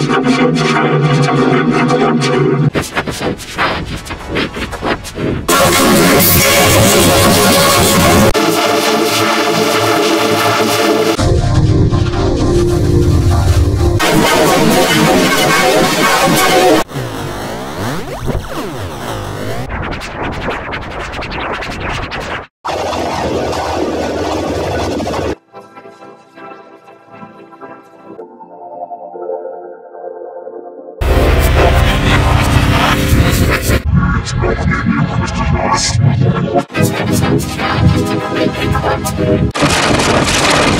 you. Thank you.